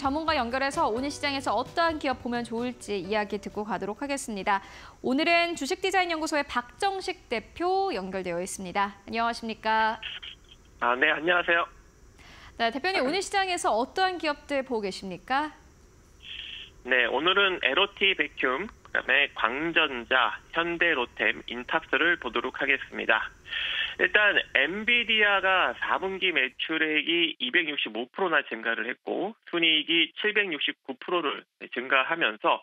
전문가 연결해서 오늘 시장에서 어떠한 기업 보면 좋을지 이야기 듣고 가도록 하겠습니다. 오늘은 주식디자인연구소의 박정식 대표 연결되어 있습니다. 안녕하십니까? 아, 네, 안녕하세요. 네, 대표님 오늘 시장에서 어떠한 기업들 보고 계십니까? 네, 오늘은 에로티 백큐, 그다음에 광전자, 현대로템, 인탑스를 보도록 하겠습니다. 일단 엔비디아가 4분기 매출액이 265%나 증가를 했고 순이익이 769%를 증가하면서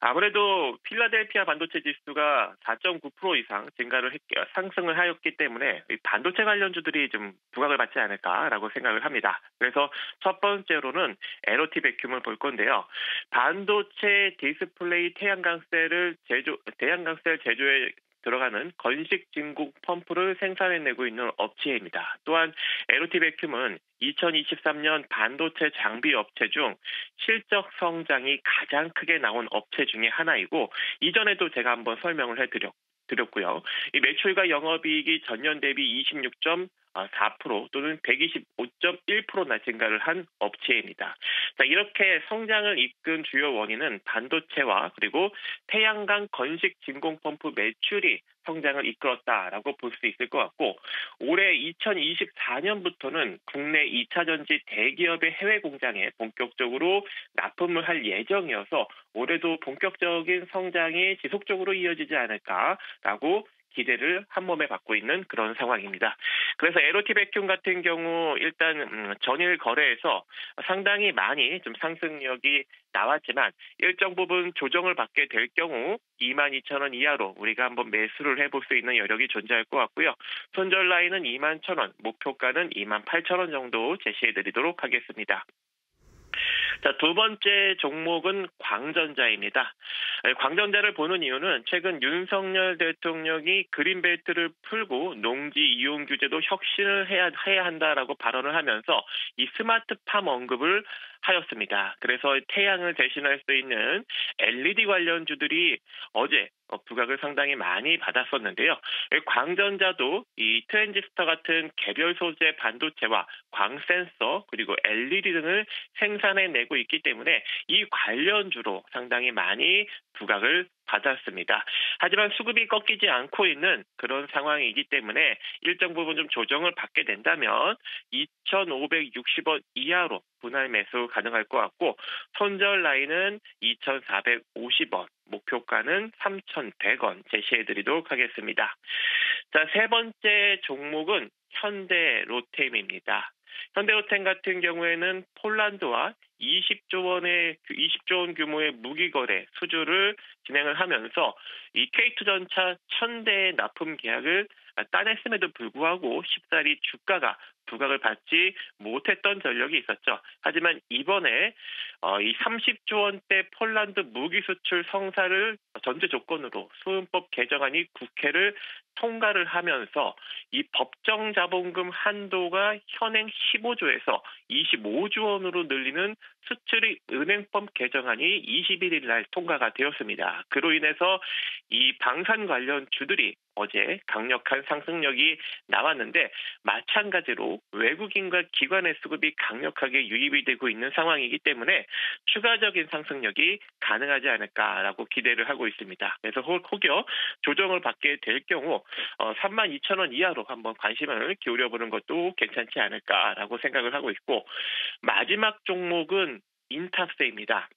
아무래도 필라델피아 반도체 지수가 4.9% 이상 증가를 했, 상승을 하였기 때문에 반도체 관련주들이 좀 부각을 받지 않을까라고 생각을 합니다. 그래서 첫 번째로는 엘오티베큠을 볼 건데요. 반도체 디스플레이 태양광 셀을 제조 태양광 셀 제조에 들어가는 건식 진공 펌프를 생산해내고 있는 업체입니다. 또한 엘오티베큠은 2023년 반도체 장비 업체 중 실적 성장이 가장 크게 나온 업체 중의 하나이고 이전에도 제가 한번 설명을 해드렸 드렸고요. 이 매출과 영업이익이 전년 대비 26.4% 또는 125.1%나 증가를 한 업체입니다. 자, 이렇게 성장을 이끈 주요 원인은 반도체와 그리고 태양광 건식 진공 펌프 매출이 성장을 이끌었다라고 볼 수 있을 것 같고 올해 2024년부터는 국내 2차 전지 대기업의 해외 공장에 본격적으로 납품을 할 예정이어서 올해도 본격적인 성장이 지속적으로 이어지지 않을까라고 기대를 한 몸에 받고 있는 그런 상황입니다. 그래서 에로티 백큐 같은 경우 일단 음, 전일 거래에서 상당히 많이 좀 상승력이 나왔지만 일정 부분 조정을 받게 될 경우 22,000원 이하로 우리가 한번 매수를 해볼 수 있는 여력이 존재할 것 같고요. 손절 라인은 21,000원, 목표가는 28,000원 정도 제시해드리도록 하겠습니다. 자, 두 번째 종목은 광전자입니다. 광전자를 보는 이유는 최근 윤석열 대통령이 그린벨트를 풀고 농지 이용 규제도 혁신을 해야, 해야 한다라고 발언을 하면서 이 스마트팜 언급을 하였습니다. 그래서 태양을 대신할 수 있는 LED 관련주들이 어제 어, 부각을 상당히 많이 받았었는데요. 광전자도 이 트랜지스터 같은 개별 소재 반도체와 광센서 그리고 LED 등을 생산해내고 있기 때문에 이 관련주로 상당히 많이 부각을 받았습니다. 하지만 수급이 꺾이지 않고 있는 그런 상황이기 때문에 일정 부분 좀 조정을 받게 된다면 2,560원 이하로 분할 매수 가능할 것 같고 손절 라인은 2,450원, 목표가는 3,100원 제시해 드리도록 하겠습니다. 자, 세 번째 종목은 현대 로템입니다. 현대로템 같은 경우에는 폴란드와 20조 원의 20조 원 규모의 무기 거래 수주를 진행을 하면서 이 K2 전차 1000대의 납품 계약을 따냈음에도 불구하고 쉽사리 주가가 부각을 받지 못했던 전력이 있었죠. 하지만 이번에 어, 이 30조 원대 폴란드 무기 수출 성사를 전제 조건으로 수은법 개정안이 국회를 통과를 하면서 이 법정 자본금 한도가 현행 15조에서 25조 원으로 늘리는 수출의 은행법 개정안이 21일 날 통과가 되었습니다. 그로 인해서 이 방산 관련 주들이 어제 강력한 상승력이 나왔는데 마찬가지로 외국인과 기관의 수급이 강력하게 유입이 되고 있는 상황이기 때문에 추가적인 상승력이 가능하지 않을까라고 기대를 하고 있습니다. 그래서 혹여 조정을 받게 될 경우 3만 어, 2천 원 이하로 한번 관심을 기울여 보는 것도 괜찮지 않을까라고 생각을 하고 있고 마지막 종목은 인탑스입니다.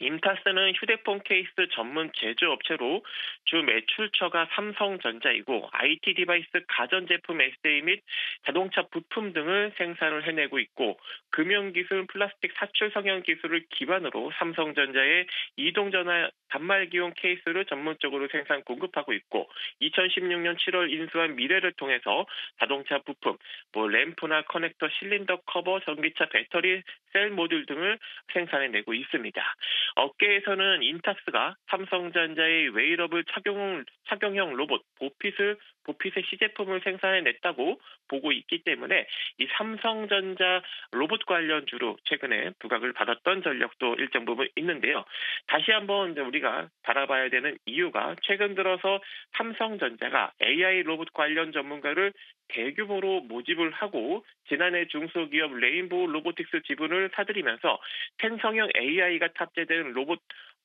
인탑스는 휴대폰 케이스 전문 제조업체로 주 매출처가 삼성전자이고 IT device 가전제품 SA 및 자동차 부품 등을 생산을 해내고 있고 금형기술 플라스틱 사출 성형 기술을 기반으로 삼성전자의 이동전화 단말기용 케이스를 전문적으로 생산 공급하고 있고 2016년 7월 인수한 미래를 통해서 자동차 부품, 뭐 램프나 커넥터, 실린더 커버, 전기차 배터리, 셀 모듈 등을 생산해내고 있습니다. 업계에서는 인탑스가 삼성전자의 웨이러블 착용, 착용형 로봇 봇핏을 봇핏의 시제품을 생산해냈다고 보고 있기 때문에 이 삼성전자 로봇 관련주로 최근에 부각을 받았던 전력도 일정 부분 있는데요. 다시 한번 우리가 바라봐야 되는 이유가 최근 들어서 삼성전자가 AI 로봇 관련 전문가를 대규모로 모집을 하고 지난해 중소기업 레인보우 로보틱스 지분을 사들이면서 생성형 AI가 탑재된 로봇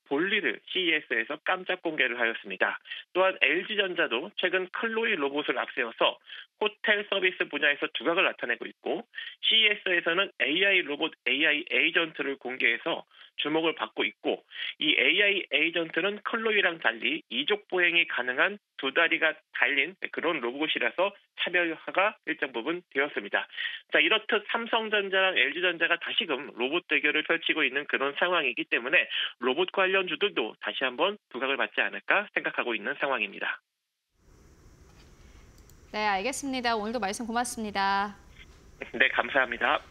볼리를 CES에서 깜짝 공개를 하였습니다. 또한 LG전자도 최근 클로이 로봇을 앞세워서 호텔 서비스 분야에서 두각을 나타내고 있고 CES에서는 AI 로봇 AI 에이전트를 공개해서 주목을 받고 있고 이 AI 에이전트는 클로이랑 달리 이족 보행이 가능한 두 다리가 달린 그런 로봇이라서 차별화가 일정 부분 되었습니다. 자 이렇듯 삼성전자랑 LG전자가 다시금 로봇 대결을 펼치고 있는 그런 상황이기 때문에 로봇 관련주들도 다시 한번 부각을 받지 않을까 생각하고 있는 상황입니다. 네, 알겠습니다. 오늘도 말씀 고맙습니다. 네 감사합니다.